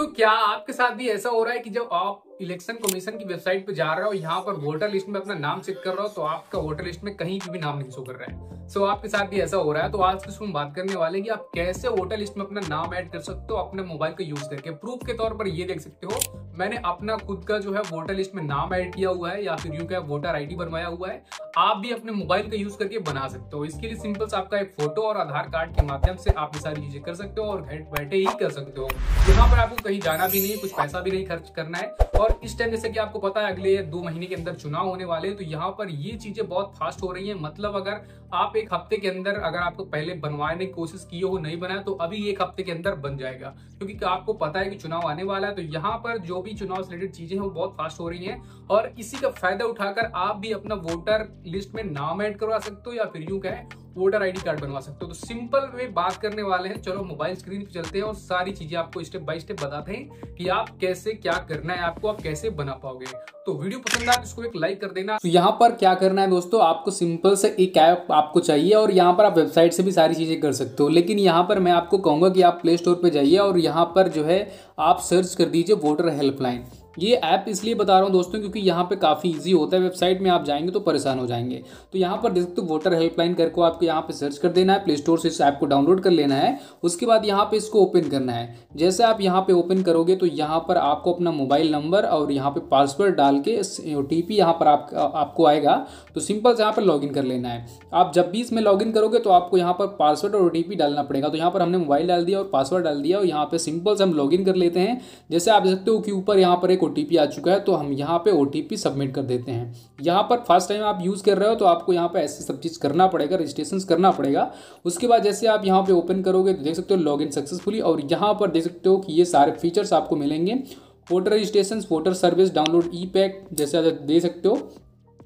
दोस्तों क्या आपके साथ भी ऐसा हो रहा है कि जब आप इलेक्शन कमीशन की वेबसाइट पे जा रहे हो यहाँ पर वोटर लिस्ट में अपना नाम चेक कर रहे हो तो आपका वोटर लिस्ट में कहीं भी नाम नहीं शो कर रहा है। सो so, आपके साथ भी ऐसा हो रहा है तो आज की हम बात करने वाले हैं कि आप कैसे वोटर लिस्ट में अपना नाम ऐड कर सकते हो अपने मोबाइल का यूज़ करके। प्रूफ के तौर पर ये देख सकते हो मैंने अपना खुद का जो है वोटर लिस्ट में नाम ऐड किया हुआ है या फिर यू क्या वोटर आईडी बनवाया हुआ है आप भी अपने मोबाइल का यूज़ करके बना सकते हो। इसके लिए सिंपल आपका एक फ़ोटो और आधार कार्ड के माध्यम से आप ये सारी चीज़ें कर सकते हो और घर बैठे ही कर सकते हो। यहाँ पर आपको कहीं जाना भी नहीं कुछ पैसा भी नहीं खर्च करना है और इस टाइम जैसे कि आपको पता है, अगले दो महीने के अंदर चुनाव होने वाले हैं तो यहाँ पर ये चीज़ें बहुत फास्ट हो रही है। मतलब अगर आप एक हफ़्ते के अंदर अगर आपको पहले बनवाने की कोशिश की हो नहीं बनाया तो अभी एक हफ़्ते के अंदर बन जाएगा। क्योंकि आपको पता है कि चुनाव आने वाला है तो यहाँ पर जो भी चुनाव से रिलेटेड चीज़ें हैं, वो बहुत फास्ट हो रही है। और इसी का फ़ायदा उठाकर आप भी अपना वोटर लिस्ट में नाम एड करवा सकते हो या फिर यूँ कहें वोटर आईडी कार्ड बनवा सकते हो। तो सिंपल वे बात करने वाले हैं। चलो, मोबाइल स्क्रीन पे चलते हैं और सारी चीज़ें आपको स्टेप बाय स्टेप बताते हैं कि आप कैसे क्या करना है, आपको आप कैसे बना पाओगे। तो वीडियो पसंद आए तो इसको एक लाइक कर देना। तो यहाँ पर क्या करना है दोस्तों, आपको सिंपल से एक ऐप आपको चाहिए और यहाँ पर आप वेबसाइट से भी सारी चीज़ें कर सकते हो। लेकिन यहाँ पर मैं आपको कहूँगा कि आप प्ले स्टोर पर जाइए और यहाँ पर जो है आप सर्च कर दीजिए वोटर हेल्पलाइन। ये ऐप इसलिए बता रहा हूँ दोस्तों क्योंकि यहाँ पे काफ़ी इजी होता है वेबसाइट में आप जाएँगे तो परेशान हो जाएँगे। तो यहाँ पर देख सकते हो वोटर हेल्पलाइन करके आपको यहाँ पे सर्च कर देना है प्ले स्टोर से इस ऐप को डाउनलोड कर लेना है। उसके बाद यहाँ पे इसको ओपन करना है। जैसे आप यहाँ पे ओपन करोगे तो यहाँ पर आपको अपना मोबाइल नंबर और यहाँ पे पासवर्ड डाल के ओ टी यहाँ पर आप, आपको आएगा। तो सिंपल से यहाँ पर लॉग कर लेना है। आप जब भी इसमें लॉग करोगे तो आपको यहाँ पर पासवर्ड और ओटीपी डालना पड़ेगा। तो यहाँ पर हमने मोबाइल डाल दिया और पासवर्ड डाल दिया और यहाँ पर सिंपल से हम लॉग कर लेते हैं। जैसे आप देख सकते हो कि ऊपर यहाँ पर एक ओ आ चुका है तो हम यहाँ पे ओ सबमिट कर देते हैं। यहाँ पर फ़र्स्ट टाइम आप यूज़ कर रहे हो तो आपको यहाँ पे ऐसे सब चीज़ करना पड़ेगा रजिस्ट्रेशन करना पड़ेगा। उसके बाद जैसे आप यहाँ पे ओपन करोगे तो देख सकते हो लॉग सक्सेसफुली और यहाँ पर देख सकते हो कि ये सारे फीचर्स आपको मिलेंगे। Voter registration voter service download e pack जैसे दे सकते हो।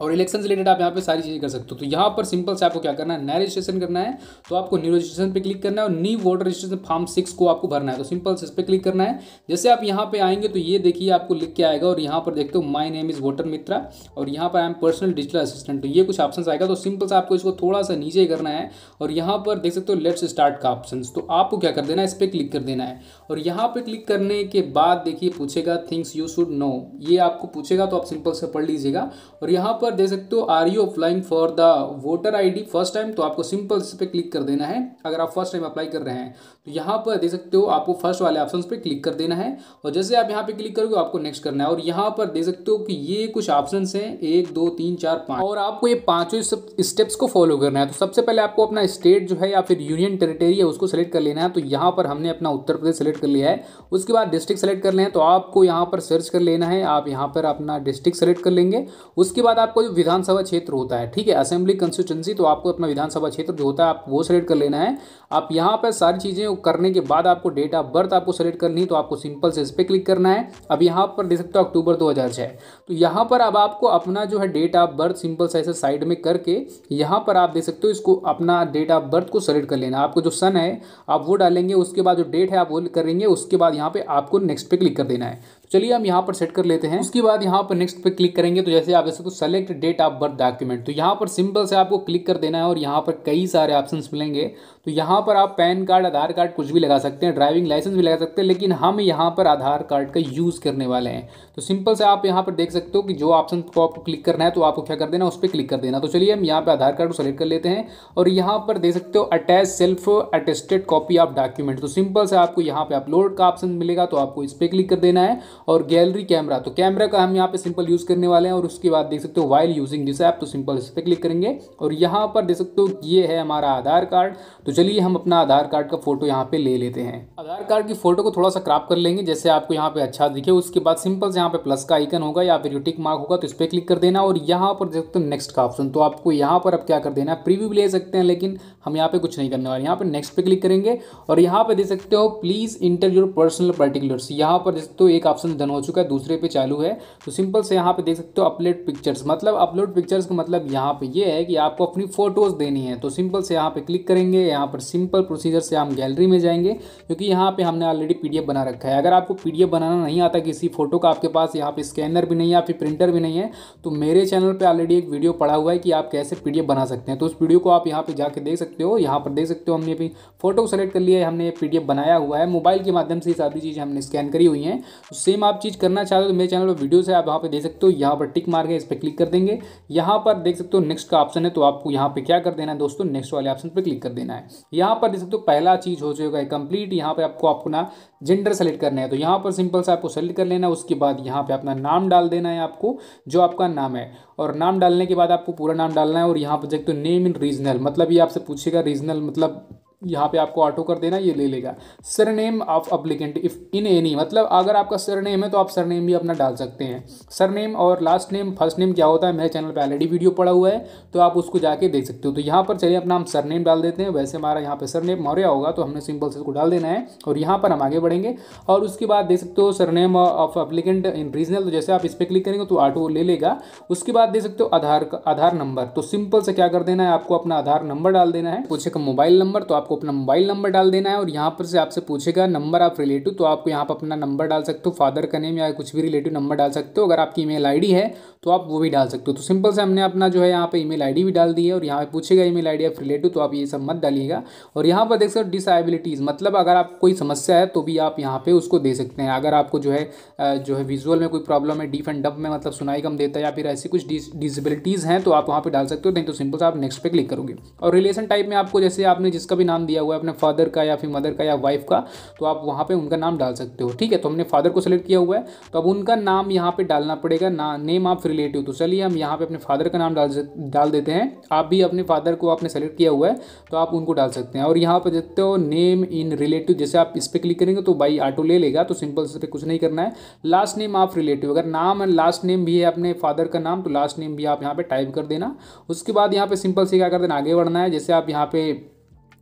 और इलेक्शन रिलेटेड आप यहाँ पे सारी चीज़ें कर सकते हो। तो यहाँ पर सिंपल से आपको क्या करना है? नया रजिस्ट्रेशन करना है। तो आपको न्यू रजिस्ट्रेशन पे क्लिक करना है और new voter registration form six को आपको भरना है। तो सिंपल से इस पर क्लिक करना है। जैसे आप यहाँ पे आएँगे तो ये देखिए आपको लिख के आएगा और यहाँ पर देखते हो my name is voter Mitra और यहाँ पर I am personal digital assistant तो ये कुछ ऑप्शन आएगा। तो सिंपल से आपको इसको थोड़ा सा नीचे करना है और यहाँ पर देख सकते हो लेट्स स्टार्ट का ऑप्शन तो आपको क्या कर देना है? इस पर क्लिक कर देना है। और यहाँ पर क्लिक करने के बाद देखिए पूछेगा थिंग्स यू शुड नो ये आपको पूछेगा तो आप सिंपल से पढ़ लीजिएगा। और यहाँ पर देख सकते हो। Are you applying for the voter ID first time तो आपको सिंपल इस पर क्लिक कर देना है। अगर आप फ़र्स्ट टाइम अप्लाई कर रहे हैं तो यहाँ पर देख सकते हो आपको फ़र्स्ट वाले ऑप्शन पे क्लिक कर देना है। और जैसे आप यहाँ पे क्लिक करोगे, आपको नेक्स्ट करना है। और यहाँ पर देख सकते हो कि ये कुछ ऑप्शन हैं। एक, दो, तीन, चार, पाँच। और आपको ये पाँचों स्टेप्स को फॉलो करना है। तो सबसे पहले आपको अपना स्टेट जो है या फिर यूनियन टेरिटरी है, उसको सेलेक्ट कर लेना है। तो यहाँ पर हमने अपना उत्तर प्रदेश सेलेक्ट कर लिया है। उसके बाद डिस्ट्रिक्ट सेलेक्ट कर लें। तो आपको यहाँ पर सर्च कर लेना है। आप यहाँ पर अपना डिस्ट्रिक्ट सेलेक्ट कर लेंगे। उसके बाद आपको जो विधानसभा क्षेत्र होता है, ठीक है असेंबली कंस्टिट्यूंसी तो आपको अपना विधानसभा क्षेत्र जो होता है, आप वो सेलेक्ट कर लेना है। आप यहाँ पर सारी चीज़ें करने के बाद आपको डेट ऑफ़ बर्थ आपको सेलेक्ट करनी तो आपको सिंपल से इस पर क्लिक करना है। अब यहाँ पर देख सकते हो अक्टूबर दो तो यहाँ पर अब आपको अपना जो है डेट ऑफ़ बर्थ सिंपल से ऐसे साइड में करके यहाँ पर आप देख सकते हो इसको अपना डेट ऑफ़ बर्थ को सेलेक्ट कर लेना। आपको जो सन है, आप वो डालेंगे, उसके बाद जो डेट है, आप वो करेंगे, उसके बाद यहाँ पे आपको नेक्स्ट पे क्लिक कर देना है। चलिए हम यहाँ पर सेट कर लेते हैं। उसके बाद यहाँ पर नेक्स्ट पे क्लिक करेंगे तो जैसे आप, जैसे को select date of birth document तो यहाँ पर सिंपल से आपको क्लिक कर देना है और यहाँ पर कई सारे ऑप्शन मिलेंगे। तो यहाँ पर आप पैन कार्ड आधार कार्ड कुछ भी लगा सकते हैं ड्राइविंग लाइसेंस भी लगा सकते हैं, लेकिन हम यहाँ पर आधार कार्ड का यूज़ करने वाले हैं। तो सिंपल से आप यहाँ पर देख सकते हो कि जो ऑप्शन को आपको क्लिक करना है तो आपको क्या कर देना उस पर क्लिक कर देना तो चलिए हम यहाँ पर आधार कार्ड को सेलेक्ट कर लेते हैं और यहाँ पर देख सकते हो attach self attested copy of document तो सिंपल से आपको यहाँ पे अपलोड का ऑप्शन मिलेगा तो आपको इस पर क्लिक कर देना है और गैलरी कैमरा। तो कैमरा का हम यहाँ पे सिंपल यूज़ करने वाले हैं और उसके बाद देख सकते हो वाइल यूजिंग दिस ऐप तो सिंपल इस पर क्लिक करेंगे। और यहाँ पर देख सकते हो ये है हमारा आधार कार्ड। तो चलिए हम अपना आधार कार्ड का फ़ोटो यहाँ पे ले लेते हैं। आधार कार्ड की फ़ोटो को थोड़ा सा क्रॉप कर लेंगे, जैसे आपको यहाँ पे अच्छा दिखे। उसके बाद सिंपल से यहाँ पे प्लस का आइकन होगा या फिर टिक मार्क होगा तो इस पर क्लिक कर देना। और यहाँ पर देख सकते हो नेक्स्ट का ऑप्शन तो आपको यहाँ पर अब क्या कर देना प्रीव्यू ले सकते हैं, लेकिन हम यहाँ पे कुछ नहीं करने वाले। यहाँ पे नेक्स्ट पे क्लिक करेंगे। और यहाँ पे देख सकते हो please enter your personal particulars यहाँ पर देख सकते हो एक ऑप्शन डन हो चुका है, दूसरे पे चालू है। तो सिंपल से यहाँ पे देख सकते हो, अपलोड पिक्चर्स मतलब अपलोड पिक्चर्स का मतलब यहाँ पे ये है कि आपको अपनी फ़ोटोज़ देनी है। तो सिंपल से यहाँ पे क्लिक करेंगे, यहाँ पर सिंपल प्रोसीजर से हम गैलरी में जाएँगे, क्योंकि यहाँ पे हमने ऑलरेडी पी बना रखा है। अगर आपको पी बनाना नहीं आता किसी फ़ोटो का, आपके पास यहाँ पे स्कैनर भी नहीं है, या फिर प्रिंटर भी नहीं है तो मेरे चैनल पर ऑलरेडी एक वीडियो पड़ा हुआ है कि आप कैसे पी बना सकते हैं। तो उस वीडियो को आप यहाँ पे जाके देख सकते हो। यहाँ पर देख सकते हो, हमने अभी फ़ोटो सेलेक्ट कर लिया है, हमने पी बनाया हुआ है। मोबाइल के माध्यम से सारी चीज़ें हमने स्कैन करी हुई हैं। तो सेम आप चीज़ करना चाहते हो तो मेरे चैनल पर वीडियो से आप वहाँ पर देख सकते हो, यहाँ पर टिक मार के इस पर क्लिक कर देंगे। यहाँ पर देख सकते हो नेक्स्ट का ऑप्शन है तो आपको यहाँ पे क्या कर देना है दोस्तों नेक्स्ट वाले ऑप्शन पर क्लिक कर देना है। यहाँ पर देख सकते हो पहला चीज़ हो है कंप्लीट यहाँ पे आपको अपना जेंडर सेलेक्ट करना है। तो यहाँ पर सिंपल से आपको सेलेक्ट कर लेना है, उसके बाद यहाँ पे अपना नाम डाल देना है आपको, जो आपका नाम है। और नाम डालने के बाद आपको पूरा नाम डालना है और यहाँ पर देखते हो नेम इन रीजनल मतलब ये आपसे पूछेगा रीजनल मतलब यहाँ पे आपको ऑटो कर देना, ये ले लेगा। Surname of applicant if in any मतलब अगर आपका सर नेम है तो आप सर नेम भी अपना डाल सकते हैं। सर नेम और लास्ट नेम फ़र्स्ट नेम क्या होता है? मेरे चैनल पे ऑलरेडी वीडियो पड़ा हुआ है तो आप उसको जाके देख सकते हो। तो यहाँ पर चलिए अपना हम सर नेम डाल देते हैं। वैसे हमारा यहाँ पर सर नेम मौर्य होगा तो हमने सिंपल से उसको डाल देना है और यहाँ पर हम आगे बढ़ेंगे। और उसके बाद देख सकते हो surname of applicant in regional तो जैसे आप इस पर क्लिक करेंगे तो ऑटो ले लेगा। उसके बाद देख सकते हो आधार आधार नंबर तो सिंपल से क्या कर देना है? आपको अपना आधार नंबर डाल देना है। पूछेगा मोबाइल नंबर तो आपको अपना मोबाइल नंबर डाल देना है और यहाँ पर से आपसे पूछेगा, नंबर ऑफ़ रिलेटिव तो आपको यहाँ पर अपना नंबर डाल सकते हो, फादर का नेम या कुछ भी रिलेटिव नंबर डाल सकते हो। अगर आपकी ईमेल आईडी है तो आप वो भी डाल सकते हो। तो सिंपल से हमने अपना जो है यहाँ पे ईमेल आईडी भी डाल दी है और यहाँ पे पूछेगा ई ईमेल आईडी ऑफ़ रिलेटिव तो आप ये सब मत डालिएगा। और यहाँ पर देख सकते हो डिसबिलिटीज़ मतलब अगर आप कोई समस्या है तो भी आप यहाँ पे उसको दे सकते हैं। अगर आपको जो है जो है विजुअल में कोई प्रॉब्लम है डीफ एंड डब में मतलब सुनाई कम देता है या फिर ऐसी कुछ डिसबिलिटीज़ हैं तो आप वहाँ पर डाल सकते हो। नहीं तो सिंपल से आप नेक्स्ट पे क्लिक करोगे। और रिलेशन टाइप में आपको जैसे आपने जिसका भी नाम दिया हुआ है अपने फादर का या फिर मदर का या वाइफ का तो आप वहाँ पर उनका नाम डाल सकते हो, ठीक है? तो हमने फादर को सेलेक्ट किया हुआ है तो अब उनका नाम यहाँ पे डालना पड़ेगा, ना नेम ऑफ़ रिलेटिव तो चलिए हम यहाँ पे अपने फादर का नाम डाल डाल देते हैं, आप भी अपने फादर को आपने सेलेक्ट किया हुआ है तो आप उनको डाल सकते हैं, और यहाँ पर देखते हो नेम इन रिलेटिव जैसे आप इस पर क्लिक करेंगे तो भाई ऑटो ले लेगा तो सिंपल से कुछ नहीं करना है लास्ट नेम ऑफ़ रिलेटिव अगर नाम एंड लास्ट नेम भी है अपने फादर का नाम तो लास्ट नेम भी आप यहाँ पे टाइप कर देना, उसके बाद यहाँ पे सिंपल से क्या कर देना, आगे बढ़ना है, जैसे आप यहाँ पे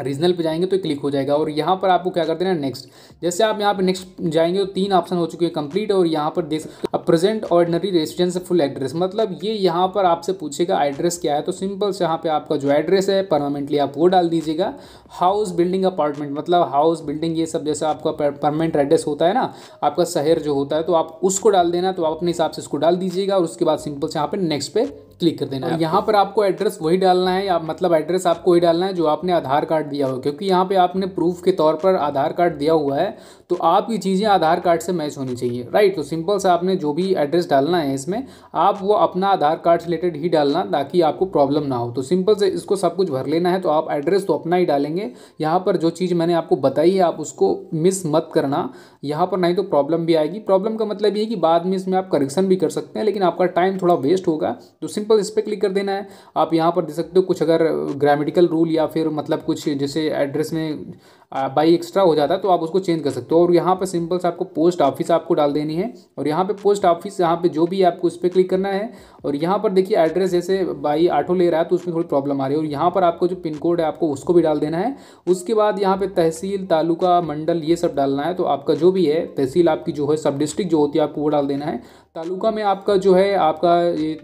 रीजनल पे जाएँगे तो क्लिक हो जाएगा। और यहाँ पर आपको क्या कर देना नेक्स्ट जैसे आप यहाँ पे नेक्स्ट जाएँगे तो तीन ऑप्शन हो चुके हैं कंप्लीट और यहाँ पर देख सकते present ordinary residence full address मतलब ये यहाँ पर आपसे पूछेगा एड्रेस क्या है? तो सिंपल से यहाँ पे आपका जो एड्रेस है परमानेंटली आप वो डाल दीजिएगा। हाउस बिल्डिंग अपार्टमेंट मतलब हाउस बिल्डिंग ये सब जैसा आपका परमानेंट एड्रेस होता है ना, आपका शहर जो होता है तो आप उसको डाल देना तो आप अपने हिसाब से उसको डाल दीजिएगा और उसके बाद सिंपल से यहाँ पर नेक्स्ट पे क्लिक कर देना है। यहाँ पर आपको एड्रेस वही डालना है या मतलब एड्रेस आपको वही डालना है जो आपने आधार कार्ड दिया हो। क्योंकि यहाँ पे आपने प्रूफ के तौर पर आधार कार्ड दिया हुआ है तो आपकी चीज़ें आधार कार्ड से मैच होनी चाहिए राइट तो सिंपल से आपने जो भी एड्रेस डालना है इसमें आप वो अपना आधार कार्ड रिलेटेड ही डालना ताकि आपको प्रॉब्लम ना हो। तो सिंपल से इसको सब कुछ भर लेना है तो आप एड्रेस तो अपना ही डालेंगे। यहाँ पर जो चीज़ मैंने आपको बताई है आप उसको मिस मत करना। यहाँ पर नहीं तो प्रॉब्लम भी आएगी। प्रॉब्लम का मतलब ये है कि बाद में इसमें आप करेक्शन भी कर सकते हैं लेकिन आपका टाइम थोड़ा वेस्ट होगा। तो सिंपल इस पर क्लिक कर देना है। आप यहाँ पर दे सकते हो कुछ अगर ग्रामेटिकल रूल या फिर मतलब कुछ जैसे एड्रेस में बाई एक्स्ट्रा हो जाता है तो आप उसको चेंज कर सकते हो। और यहाँ पर सिंपल से आपको पोस्ट ऑफ़िस आपको डाल देनी है। और यहाँ पे पोस्ट ऑफ़िस, यहाँ पे जो भी आपको उस पर क्लिक करना है। और यहाँ पर देखिए एड्रेस जैसे बाई ऑटो ले रहा है तो उसमें थोड़ी प्रॉब्लम आ रही है। और यहाँ पर आपको जो पिन कोड है आपको उसको भी डाल देना है। उसके बाद यहाँ पे तहसील, तालुका, मंडल ये सब डालना है। तो आपका जो भी है, तहसील आपकी जो है, सब डिस्ट्रिक्ट जो होती है आपको वो डाल देना है। तालुका में आपका जो है, आपका ये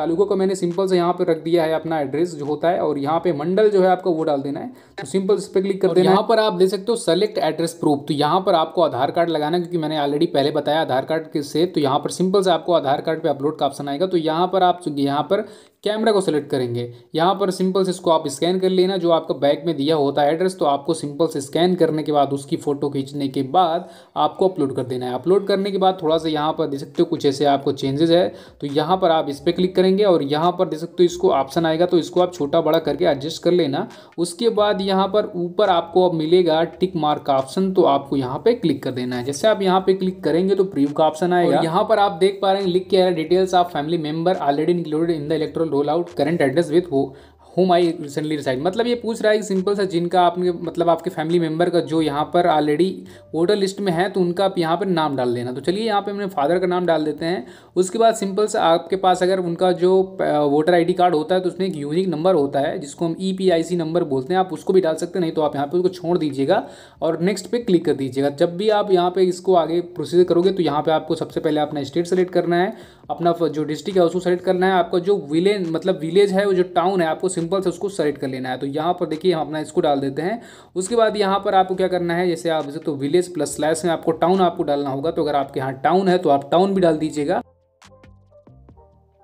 तालुकों को मैंने सिंपल से यहाँ पे रख दिया है अपना एड्रेस जो होता है और यहाँ पे मंडल जो है आपको वो डाल देना है। तो सिंपल इस पर क्लिक कर देना यहाँ पर आप दे सकते हो सेलेक्ट एड्रेस प्रूफ तो यहाँ पर आपको आधार कार्ड लगाना क्योंकि मैंने ऑलरेडी पहले बताया आधार कार्ड से। तो यहाँ पर सिंपल से आपको आधार कार्ड पर अपलोड का ऑप्शन आएगा। तो यहाँ पर आप यहाँ पर कैमरा को सेलेक्ट करेंगे। यहाँ पर सिंपल से इसको आप स्कैन कर लेना, जो आपका बैग में दिया होता है एड्रेस तो आपको सिंपल से स्कैन करने के बाद उसकी फ़ोटो खींचने के बाद आपको अपलोड कर देना है। अपलोड करने के बाद थोड़ा सा यहाँ पर देख सकते हो कुछ ऐसे आपको चेंजेस है। तो यहाँ पर आप इस पर क्लिक करेंगे और यहाँ पर देख सकते हो इसको ऑप्शन आएगा तो इसको आप छोटा बड़ा करके एडजस्ट कर लेना। उसके बाद यहाँ पर ऊपर आपको अब मिलेगा टिक मार्क का ऑप्शन तो आपको यहाँ पे क्लिक कर देना है। जैसे आप यहाँ पे क्लिक करेंगे तो प्रीव का ऑप्शन आएगा। यहाँ पर आप देख पा रहे हैं, लिख के details of family member, already included in the electoral roll out current address with whom I recently reside मतलब ये पूछ रहा है कि सिंपल सा जिनका आपने मतलब आपके फैमिली मेंबर का जो यहाँ पर ऑलरेडी वोटर लिस्ट में है तो उनका आप यहाँ पर नाम डाल देना। तो चलिए यहाँ पे हमने फादर का नाम डाल देते हैं। उसके बाद सिंपल सा आपके पास अगर उनका जो वोटर आईडी कार्ड होता है तो उसमें एक यूनिक नंबर होता है, जिसको हम ई e नंबर बोलते हैं। आप उसको भी डाल सकते हैं, नहीं तो आप यहाँ पर उसको छोड़ दीजिएगा और नेक्स्ट पे क्लिक कर दीजिएगा। जब भी आप यहाँ पे इसको आगे प्रोसीजर करोगे तो यहाँ पे आपको सबसे पहले अपना स्टेट सेलेक्ट करना है, अपना जो डिस्ट्रिक्ट है, उसको सेलेक्ट करना है। आपका जो विलेज मतलब विलेज है, वो जो टाउन है, आपको सिंपल से उसको सेलेक्ट कर लेना है। तो यहाँ पर देखिए हम अपना इसको डाल देते हैं। उसके बाद यहाँ पर आपको क्या करना है, जैसे आप, जैसे तो विलेज प्लस स्लैश में आपको टाउन आपको डालना होगा। तो अगर आपके यहाँ टाउन है तो आप टाउन भी डाल दीजिएगा।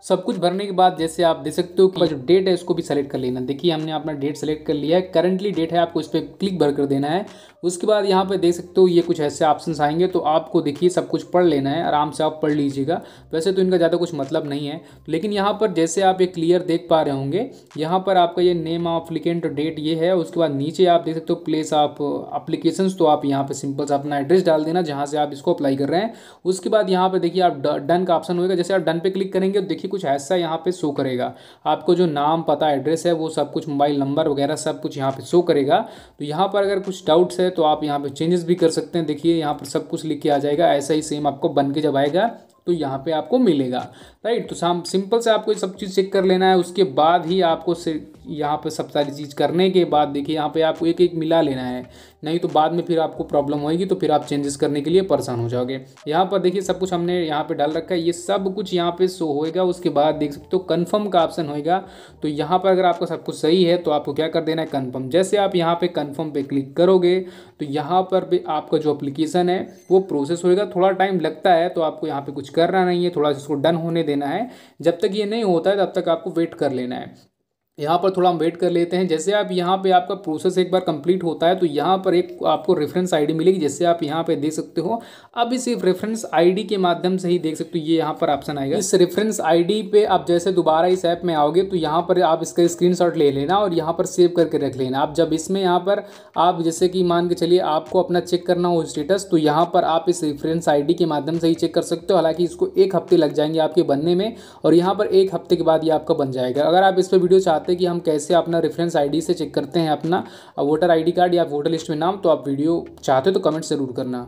सब कुछ भरने के बाद जैसे आप देख सकते हो कि जो डेट है, उसको भी सेलेक्ट कर लेना। देखिए, हमने अपना डेट सेलेक्ट कर लिया है। करंटली डेट है, आपको इस पर क्लिक भर कर देना है। उसके बाद यहाँ पे देख सकते हो, ये कुछ ऐसे ऑप्शन आएँगे। तो आपको देखिए, सब कुछ पढ़ लेना है। आराम से आप पढ़ लीजिएगा। वैसे तो इनका ज़्यादा कुछ मतलब नहीं है। लेकिन यहाँ पर जैसे आप ये क्लियर देख पा रहे होंगे, यहाँ पर आपका ये नेम ऑफ़ अप्लीकेंट डेट ये है। उसके बाद नीचे आप देख सकते हो प्लेस ऑफ़ अप्लीकेशन तो आप यहाँ पर सिंपल से अपना एड्रेस डाल देना, जहाँ से आप इसको अप्लाई कर रहे हैं। उसके बाद यहाँ पर देखिए, आप डन का ऑप्शन होगा जैसे आप डन पे क्लिक करेंगे तो देखिए कुछ ऐसा यहाँ पे शो करेगा। आपको जो नाम पता एड्रेस है, वो सब कुछ मोबाइल नंबर वगैरह सब कुछ यहाँ पे शो करेगा। तो यहाँ पर अगर कुछ डाउट्स है तो आप यहाँ पे चेंजेस भी कर सकते हैं। देखिए, यहाँ पर सब कुछ लिख के आ जाएगा। ऐसा ही सेम आपको बन के जब आएगा तो यहाँ पे आपको मिलेगा। राइट तो सिंपल से आपको ये सब चीज़ चेक कर लेना है। उसके बाद ही आपको यहाँ पे सब सारी चीज़ करने के बाद देखिए यहाँ पे आपको एक एक मिला लेना है। नहीं तो बाद में फिर आपको प्रॉब्लम होएगी तो फिर आप चेंजेस करने के लिए परेशान हो जाओगे। यहाँ पर देखिए सब कुछ हमने यहाँ पे डाल रखा है। ये सब कुछ यहाँ पे शो होएगा, उसके बाद देख सकते हो कन्फर्म का ऑप्शन होएगा। तो यहाँ पर अगर आपका सब कुछ सही है तो आपको क्या कर देना है? कन्फर्म जैसे आप यहाँ पर कन्फर्म पर क्लिक करोगे तो यहाँ पर भी आपका जो अप्लीकेशन है, वो प्रोसेस होएगा। थोड़ा टाइम लगता है तो आपको यहाँ पर कुछ करना नहीं है, थोड़ा सा इसको डन होने देना है। जब तक ये नहीं होता है, तब तक आपको वेट कर लेना है। यहाँ पर थोड़ा हम वेट कर लेते हैं। जैसे आप यहाँ पे आपका प्रोसेस एक बार कंप्लीट होता है तो यहाँ पर एक आपको रेफरेंस आईडी मिलेगी जैसे आप यहाँ पे देख सकते हो। अब इस रेफरेंस आईडी के माध्यम से ही देख सकते हो, ये यहाँ पर ऑप्शन आएगा। इस रेफरेंस आईडी पे आप जैसे दोबारा इस ऐप में आओगे तो यहाँ पर आप इसका स्क्रीन ले लेना और यहाँ पर सेव करके रख लेना। आप जब इसमें यहाँ पर आप जैसे कि मान के चलिए आपको अपना चेक करना हो स्टेटस तो यहाँ पर आप इस रेफरेंस आईडी के माध्यम से ही चेक कर सकते हो। हालाँकि इसको एक हफ़्ते लग जाएँगे आपके बनने में, और यहाँ पर एक हफ़्ते के बाद ये आपका बन जाएगा। अगर आप इस पर वीडियो चाहते चाहते हैं कि हम कैसे अपना रेफरेंस आईडी से चेक करते हैं अपना वोटर आईडी कार्ड या वोटर लिस्ट में नाम तो आप वीडियो चाहते हो तो कमेंट ज़रूर करना।